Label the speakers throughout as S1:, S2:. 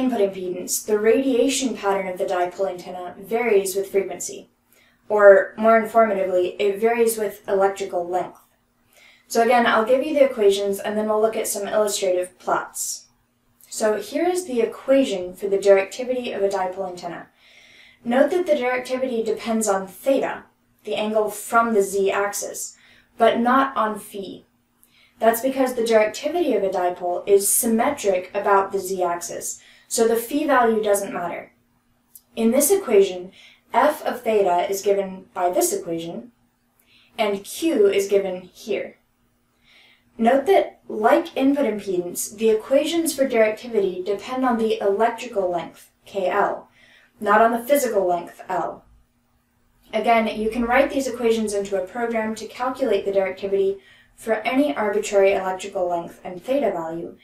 S1: input impedance, the radiation pattern of the dipole antenna varies with frequency. Or, more informatively, it varies with electrical length. So again, I'll give you the equations and then we'll look at some illustrative plots. So here is the equation for the directivity of a dipole antenna. Note that the directivity depends on theta, the angle from the z-axis, but not on phi. That's because the directivity of a dipole is symmetric about the z-axis, so the phi value doesn't matter. In this equation, f of theta is given by this equation, and q is given here. Note that, like input impedance, the equations for directivity depend on the electrical length, KL, not on the physical length, L. Again, you can write these equations into a program to calculate the directivity for any arbitrary electrical length and theta value,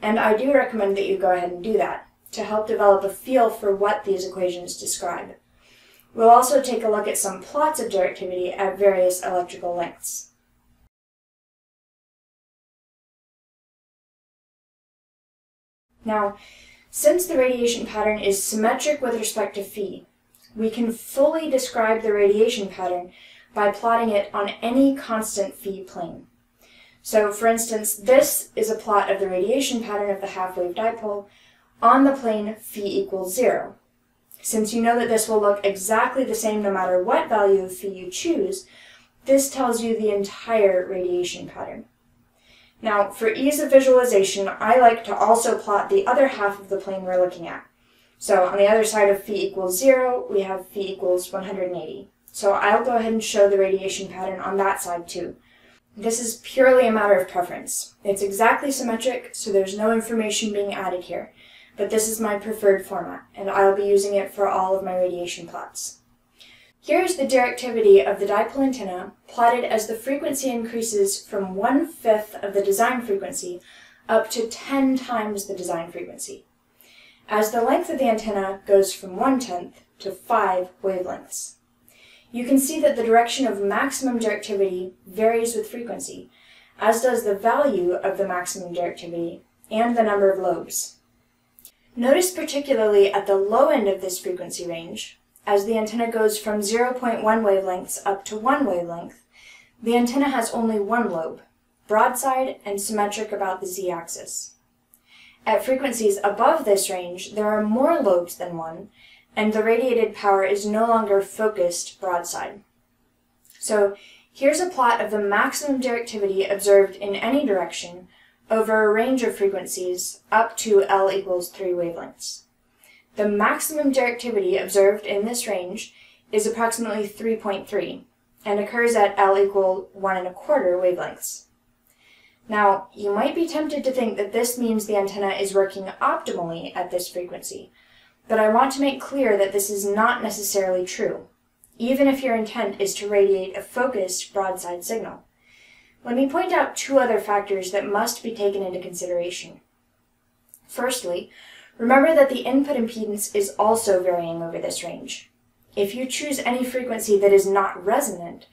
S1: and I do recommend that you go ahead and do that to help develop a feel for what these equations describe. We'll also take a look at some plots of directivity at various electrical lengths. Now, since the radiation pattern is symmetric with respect to phi, we can fully describe the radiation pattern by plotting it on any constant phi plane. So for instance, this is a plot of the radiation pattern of the half-wave dipole on the plane phi equals zero. Since you know that this will look exactly the same no matter what value of phi you choose, this tells you the entire radiation pattern. Now, for ease of visualization, I like to also plot the other half of the plane we're looking at. So on the other side of phi equals 0, we have phi equals 180. So I'll go ahead and show the radiation pattern on that side too. This is purely a matter of preference. It's exactly symmetric, so there's no information being added here. But this is my preferred format, and I'll be using it for all of my radiation plots. Here is the directivity of the dipole antenna plotted as the frequency increases from one-fifth of the design frequency up to 10 times the design frequency as the length of the antenna goes from one-tenth to five wavelengths. You can see that the direction of maximum directivity varies with frequency, as does the value of the maximum directivity and the number of lobes. Notice particularly at the low end of this frequency range, as the antenna goes from 0.1 wavelengths up to 1 wavelength, the antenna has only one lobe, broadside and symmetric about the z-axis. At frequencies above this range, there are more lobes than one, and the radiated power is no longer focused broadside. So here's a plot of the maximum directivity observed in any direction over a range of frequencies up to L equals 3 wavelengths. The maximum directivity observed in this range is approximately 3.3 and occurs at L equal 1 and a quarter wavelengths. Now, you might be tempted to think that this means the antenna is working optimally at this frequency, but I want to make clear that this is not necessarily true, even if your intent is to radiate a focused broadside signal. Let me point out two other factors that must be taken into consideration. Firstly, remember that the input impedance is also varying over this range. If you choose any frequency that is not resonant,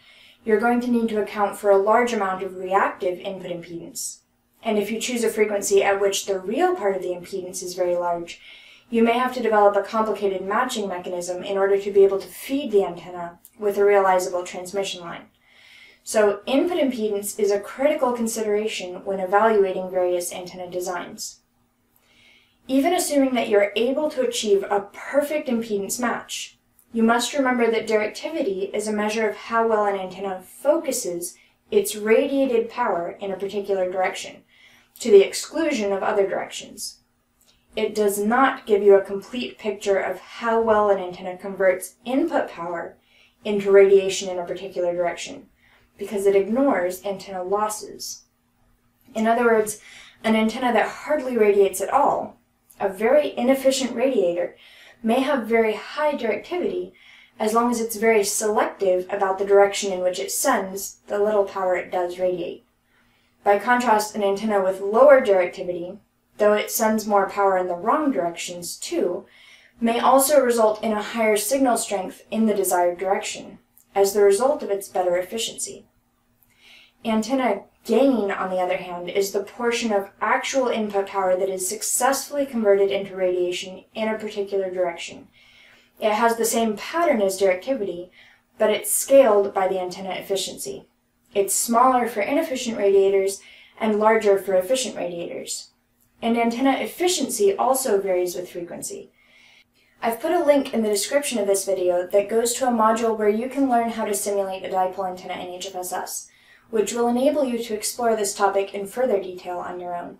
S1: you're going to need to account for a large amount of reactive input impedance. And if you choose a frequency at which the real part of the impedance is very large, you may have to develop a complicated matching mechanism in order to be able to feed the antenna with a realizable transmission line. So input impedance is a critical consideration when evaluating various antenna designs. Even assuming that you're able to achieve a perfect impedance match, you must remember that directivity is a measure of how well an antenna focuses its radiated power in a particular direction, to the exclusion of other directions. It does not give you a complete picture of how well an antenna converts input power into radiation in a particular direction, because it ignores antenna losses. In other words, an antenna that hardly radiates at all, a very inefficient radiator, may have very high directivity as long as it's very selective about the direction in which it sends the little power it does radiate. By contrast, an antenna with lower directivity, though it sends more power in the wrong directions too, may also result in a higher signal strength in the desired direction, as the result of its better efficiency. Antenna gain, on the other hand, is the portion of actual input power that is successfully converted into radiation in a particular direction. It has the same pattern as directivity, but it's scaled by the antenna efficiency. It's smaller for inefficient radiators and larger for efficient radiators. And antenna efficiency also varies with frequency. I've put a link in the description of this video that goes to a module where you can learn how to simulate a dipole antenna in HFSS which will enable you to explore this topic in further detail on your own.